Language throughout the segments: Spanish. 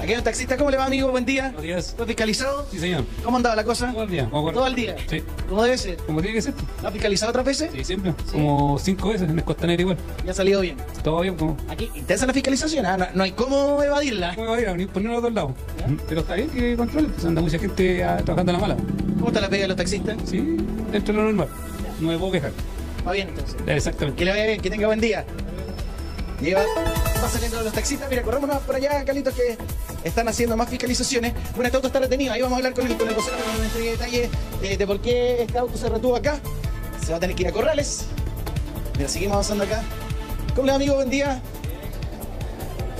Aquí hay un taxista, ¿cómo le va, amigo? Buen día. Buenos días. ¿Está fiscalizado? Sí, señor. ¿Cómo andaba la cosa? Todo el día. ¿Todo el día? Sí. ¿Cómo debe ser? Como tiene que ser. ¿Lo ha fiscalizado otras veces? Sí, siempre. Como cinco veces en el costanero igual. Y ha salido bien. Todo bien, como. Aquí, intensa la fiscalización, ¿ah? no, no hay cómo evadirla. ¿Cómo va a ir a venir ponerlo a los dos lados? Pero está bien que controlen, pues anda mucha gente ah, trabajando a la mala. ¿Cómo está la pega de los taxistas? Sí, dentro de lo normal. No me puedo quejar. Va bien, entonces. Exactamente. Que le vaya bien, que tenga buen día. Lleva, va saliendo los taxistas. Mira, corrámonos por allá, Carlitos, que están haciendo más fiscalizaciones. Bueno, este auto está retenido. Ahí vamos a hablar con el, con el vocero para que nos entregue detalles de, de por qué este auto se retuvo acá. Se va a tener que ir a Corrales. Mira, seguimos avanzando acá. ¿Cómo le amigo? Buen día.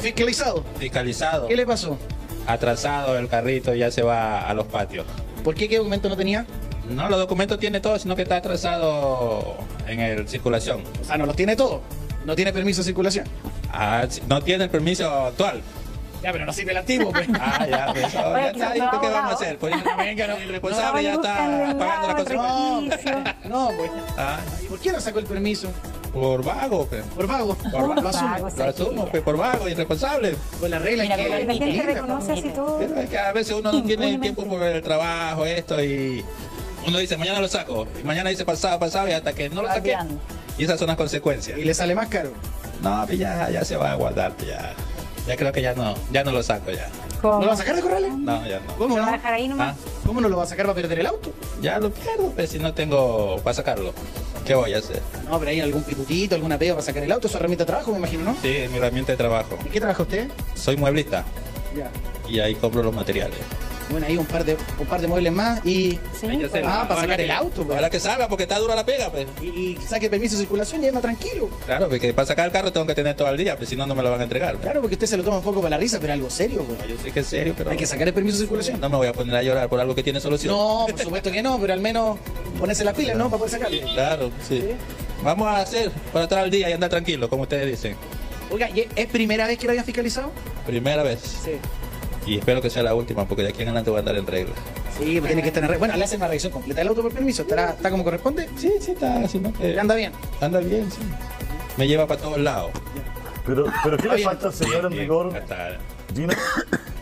Fiscalizado. Fiscalizado, ¿Qué le pasó? atrasado el carrito, ya se va a los patios. ¿Por qué? ¿Qué documento no tenía? No, los documentos tiene todo, sino que está atrasado en el circulación. Sea, no los tiene todo. No tiene permiso de circulación. Ah, sí, no tiene el permiso actual. Ya, pero no sirve el antiguo, pues. Ah, ya, pues, ya está, ¿y ¿qué vamos a hacer? Pues venga, no, el responsable ya está pagando la consecuencia. No, pues. Ah, ¿Y por qué no sacó el permiso? por vago, pues. Por vago. Por vago. Lo asumo. Lo asumo, pues, por vago, irresponsable. Con la regla Mira, que la gente reconoce así todo. Pero es que a veces uno no tiene tiempo por el trabajo, esto, y uno dice, mañana lo saco. Y mañana dice pasado, pasado, y hasta que no lo saqué. Y esas son las consecuencias. Y le sale más caro. No, pues ya, ya se va a guardar, pues ya. Ya creo que ya no, ya no lo saco ya. ¿Cómo? ¿No lo va a sacar de corrales? No, ya no. ¿Cómo ¿Se lo va a no? dejar ahí nomás? Ah, ¿Cómo no lo va a sacar para perder el auto? ya lo pierdo, pues si no tengo para sacarlo. ¿Qué voy a hacer? No, pero hay algún pitutito, alguna pega para sacar el auto. Su herramienta de trabajo, me imagino, ¿no? Sí, mi herramienta de trabajo. ¿En qué trabaja usted? Soy mueblista Ya. y ahí compro los materiales. Bueno, ahí un par de, un par de muebles más y... Sí. Ah, para sacar el auto, pues. Para que salga, porque está dura la pega, pues. Y, y saque permiso de circulación y anda tranquilo. Claro, porque para sacar el carro tengo que tener todo el día, pues si no, no me lo van a entregar. pues. Claro, porque usted se lo toma un poco para la risa, pero algo serio, pues. Yo sé que es serio, pero Hay que sacar el permiso de circulación. no me voy a poner a llorar por algo que tiene solución. No, por supuesto que no, pero al menos ponerse las pilas, ¿no? Para poder sacarlo. Claro, sí. Vamos a hacer para estar al día y andar tranquilo, como ustedes dicen. Oiga, ¿y ¿es primera vez que lo habían fiscalizado? Primera vez. Sí. Y espero que sea la última, porque de aquí en adelante voy a andar en regla. Sí, pues tiene que estar en re- Bueno, le hacen una revisión completa del auto por permiso. ¿Estará, ¿Está como corresponde? Sí, sí, está sino que ¿Anda bien? anda bien, sí. Me lleva para todos lados. Pero, pero ¿qué le falta al señor en rigor, Gino?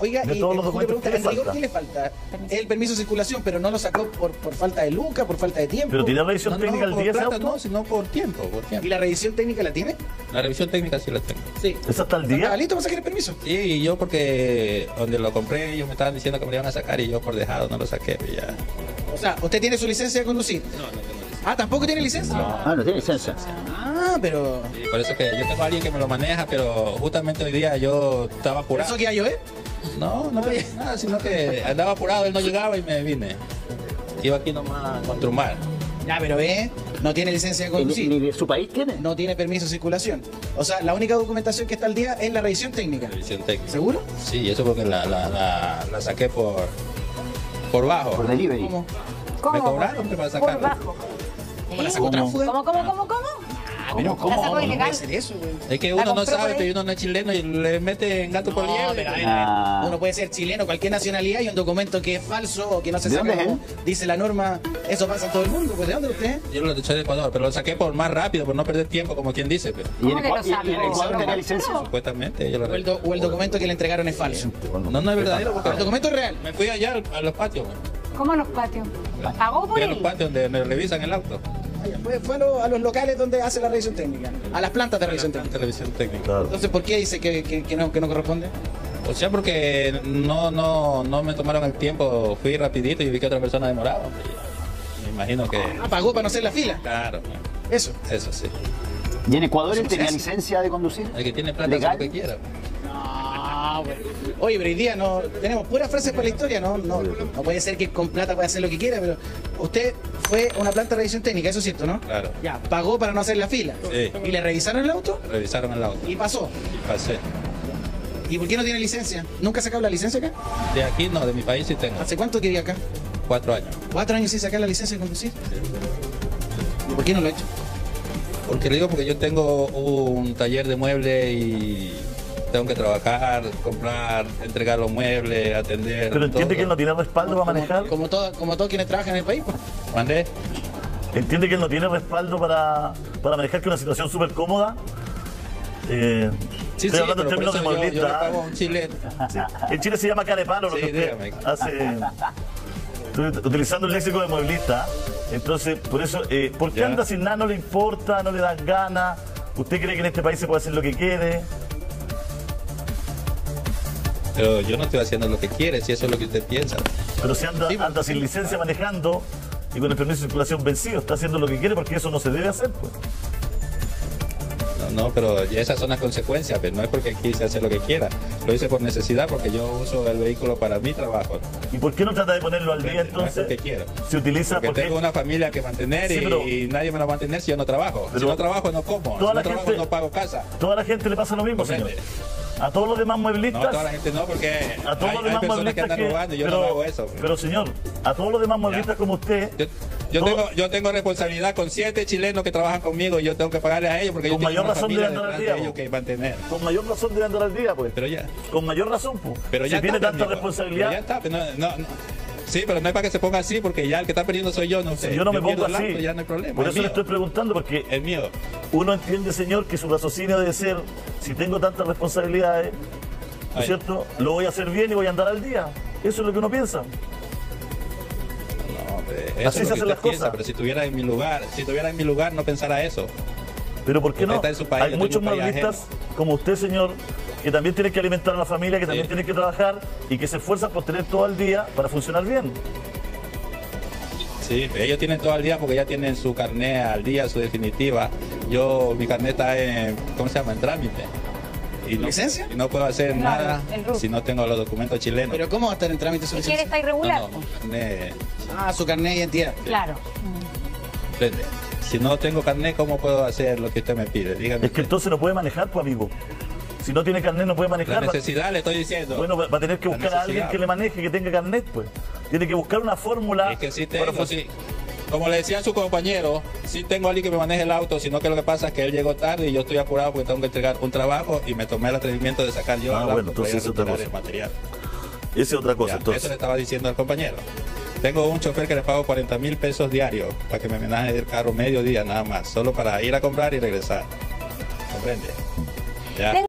Oiga, De y todos los documentos, pregunta, ¿qué le ¿en rigor falta? qué le falta? El permiso de circulación, pero no lo sacó por, por falta de lucas, por falta de tiempo. ¿Pero tiene revisión No, técnica no, al día ese plata auto? no, sino por tiempo, por ¿Y tiempo. la revisión técnica la tiene? La revisión técnica sí la tengo. Sí. ¿Es hasta el ¿Está día? listo para sacar el permiso? Sí, y yo porque donde lo compré ellos me estaban diciendo que me lo iban a sacar y yo por dejado no lo saqué, ya. O sea, ¿usted tiene su licencia de conducir? No, no tengo licencia. Ah, ¿tampoco tiene licencia? Ah, no tiene licencia. Ah, pero... Sí, por eso que yo tengo a alguien que me lo maneja, pero justamente hoy día yo estaba ¿Por apurado. eso que ya llover? No, no me nada, sino que andaba apurado, él no llegaba y me vine. Iba aquí nomás a contrumar. Ya, pero ve, no tiene licencia de ¿Ni, conducir. ni de su país tiene? No tiene permiso de circulación. O sea, la única documentación que está al día es la revisión técnica. Revisión técnica. ¿Seguro? Sí, eso porque la, la, la, la saqué por, por bajo. Por delivery. ¿Cómo? ¿Cómo? Me cobraron para Por sacarlo. bajo. ¿Cómo la sacó ¿Cómo? tránsfuga? ¿Cómo, cómo, cómo, cómo? Ah, ¿cómo? Puede hacer eso, güey. Es que uno no sabe, pero uno no es chileno y le mete en gato por liebre. Ah. uno puede ser chileno, cualquier nacionalidad y un documento que es falso o que no se ¿De saca dónde es como dice la norma. Eso pasa en todo el mundo. Pues, ¿De dónde usted? Yo lo eché de Ecuador, pero lo saqué por más rápido, por no perder tiempo, como quien dice. Pero ¿Y en. Ecuador tenía licencia? supuestamente yo lo O el, do- o el documento que le entregaron es falso. No, no es verdadero. porque El documento es real. Me fui allá al- a los patios. güey. ¿Cómo los patios? ¿Pagó por Fui a los él? patios donde me revisan el auto. Fue, fue a, lo- a los locales donde hace la revisión técnica. A las plantas de revisión técnica. Televisión técnica. Claro. Entonces, ¿por qué dice que, que- que no, que no corresponde? O sea, porque no, no, no me tomaron el tiempo, fui rapidito y vi que otra persona demoraba. hombre, Me imagino que... Ah, pagó para no hacer la fila. Claro, Eso. eso sí. ¿Y en Ecuador él tenía licencia de conducir? El que tiene plata hace lo que quiera. No, güey. Oye, pero hoy día no tenemos puras frases para la historia, ¿no? No, no puede ser que con plata pueda hacer lo que quiera, pero usted fue una planta de revisión técnica, eso es cierto, ¿no? Claro. Ya, pagó para no hacer la fila. Sí. ¿Y le revisaron el auto? Revisaron el auto Y pasó. y pasé. ¿Y por qué no tiene licencia? ¿Nunca ha sacado la licencia acá? De aquí no, de mi país sí tengo. ¿Hace cuánto que vive acá? Cuatro años. ¿Cuatro años sin sacar la licencia de conducir? ¿Y por qué no lo ha hecho? Porque le digo porque yo tengo un taller de muebles y tengo que trabajar, comprar, entregar los muebles, atender. Pero entiende todo. que él no tiene respaldo para manejar. Como, como, todo- como todos quienes trabajan en el país. pues. ¿Mandé? Entiende que él no tiene respaldo para, para manejar, que es una situación súper cómoda. Eh, Sí, Estoy sí, hablando en términos de eso yo, yo le movilista. pago a un chileno. Sí. En Chile se llama carepalo lo Sí, que usted dígame. hace. Estoy utilizando el léxico de mueblista. Entonces, por eso, eh, ¿por qué Ya. anda sin nada? ¿No le importa? ¿No le dan ganas? ¿Usted cree que en este país se puede hacer lo que quiere? Pero yo no estoy haciendo lo que quiere, si eso es lo que usted piensa. Pero si anda, pues, anda sin licencia manejando y con el permiso de circulación vencido, está haciendo lo que quiere porque eso no se debe hacer. Pues. No, no, pero esas son las consecuencias, pero no es porque quise hacer lo que quiera. Lo hice por necesidad, porque yo uso el vehículo para mi trabajo. ¿Y por qué no trata de ponerlo al día No es entonces? porque quiero. Se utiliza Porque porque... tengo una familia que mantener Sí, y, pero- y nadie me la va a mantener si yo no trabajo. Pero- si no trabajo, no como. Si Toda no la trabajo, gente- no pago casa. Toda la gente le pasa lo mismo, señor. A todos los demás No, mueblistas... a toda la gente no, porque A todos hay, los demás personas que mueblistas andan que... robando y yo pero, no hago eso. pero señor, a todos los demás mueblistas como usted... Yo, yo todo- tengo, yo tengo responsabilidad con siete chilenos que trabajan conmigo y yo tengo que pagarle a ellos porque Con yo tengo mayor razón deben andar al de ellos po. que mantener. Con mayor razón debe andar al día, pues. Pero ya. Con mayor razón, pues. Pero si ya tiene está, tanta responsabilidad... Pero ya está, pero no, no, no. Sí, pero no es para que se ponga así porque ya el que está perdiendo soy yo, no sé. Si yo no me pongo el así. ya no hay problema. Por es eso le estoy preguntando, porque Es mío. uno entiende, señor, que su raciocinio debe ser, si tengo tantas responsabilidades, ¿no es cierto? Lo voy a hacer bien y voy a andar al día. Eso es lo que uno piensa. No, hombre, Así eso se es lo hacen las piensa, cosas. pero si estuviera en mi lugar, si estuviera en mi lugar no pensara eso. Pero ¿por qué Usted no? país, Hay muchos mueblistas como usted, señor, que también tienen que alimentar a la familia, que también Sí. tienen que trabajar y que se esfuerzan por tener todo el día para funcionar bien. Sí, ellos tienen todo el día porque ya tienen su carnet al día, su definitiva. Yo, mi carnet está en, ¿cómo se llama? En trámite. Y no, ¿Licencia? y no puedo hacer Claro, nada si no tengo los documentos chilenos. Pero ¿cómo va a estar en trámite su licencia? está irregular. no, no, carnet, Ah, su carnet de identidad. Claro. Si no tengo carnet, ¿cómo puedo hacer lo que usted me pide? Dígame. Es que entonces no puede manejar, pues amigo. Si no tiene carnet no puede La manejar. va- necesidad le estoy diciendo. Bueno, va a tener que La buscar a alguien que le maneje, que tenga carnet, pues. Tiene que buscar una fórmula. Es que sí tengo, sí. Como le decía a su compañero, sí tengo a alguien que me maneje el auto, sino que lo que pasa es que él llegó tarde y yo estoy apurado porque tengo que entregar un trabajo y me tomé el atrevimiento de sacar yo Ah, el bueno, entonces ir a es otra retirar cosa. el material. Esa es otra cosa, Ya, entonces. Eso le estaba diciendo al compañero. Tengo un chofer que le pago 40 mil pesos diarios para que me menaje el carro medio día nada más, solo para ir a comprar y regresar. ¿Comprende? Ya.